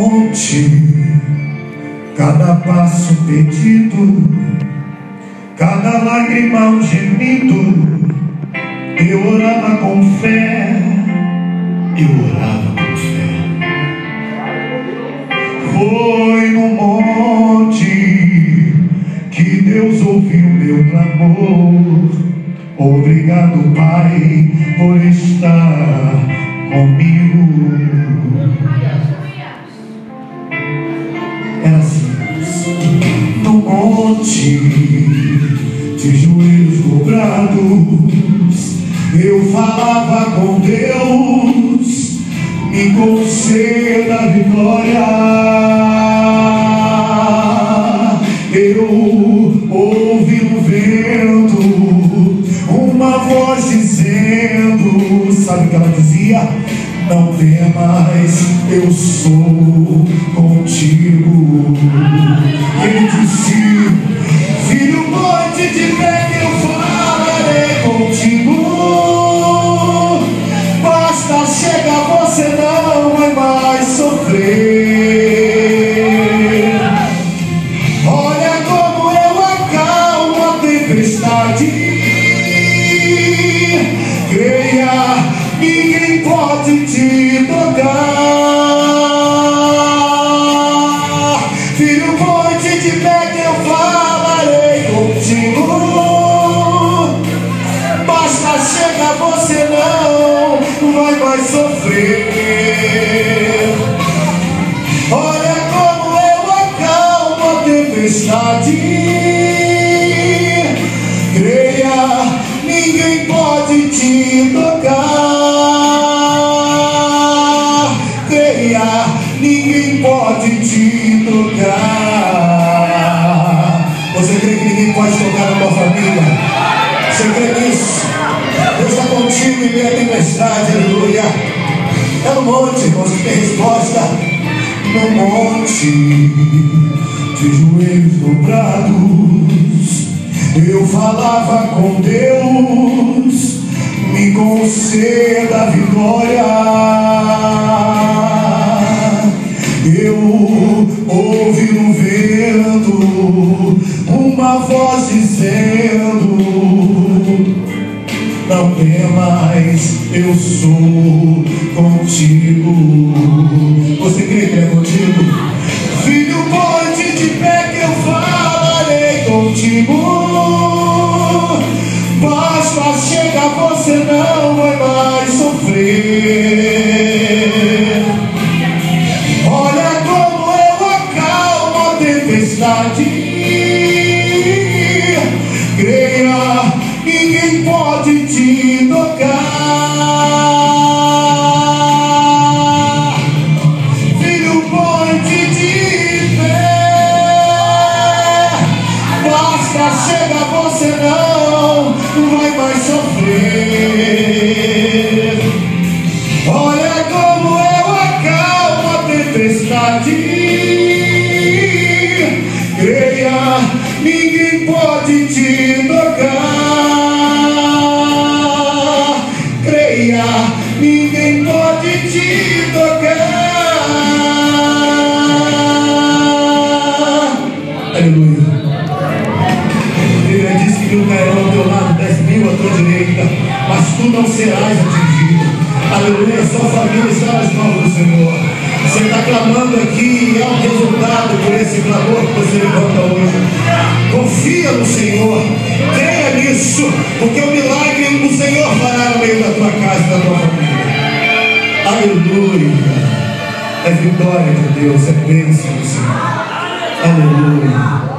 monte, cada passo pedido, cada lágrima um gemido, eu orava com fé, eu orava com fé. Foi no monte que Deus ouviu meu clamor. Obrigado, Pai, por estar comigo. Era assim, no monte, de joelhos dobrados, eu falava com Deus, me conceda a vitória. Eu ouvi no vento uma voz dizendo, sabe o que ela dizia? Não temas, eu sou contigo. Ele disse, te tocar. Filho, ponte de pé que eu falarei contigo. Basta chegar, você não vai mais sofrer. Olha como eu acalmo a tempestade. Creia, ninguém pode te tocar. No monte, irmãos, que tem resposta. No monte, de joelhos dobrados, eu falava com Deus, me conceda a vitória. Eu ouvi no vento uma voz dizendo não temas, eu sou contigo. Você crê que é contigo? Filho, pode de pé que eu falarei contigo. Basta chegar, você não vai mais sofrer. Olha como eu acalmo a tempestade. Creia, ninguém pode te tocar. Você não vai mais sofrer. Tu não serás atingido. Aleluia, sua família está nas mãos do Senhor. Você está clamando aqui e há um resultado por esse clamor que você levanta hoje. Confia no Senhor, creia nisso, porque o milagre o Senhor fará no meio da tua casa e da tua família. Aleluia. É vitória de Deus, é bênção do Senhor. Aleluia.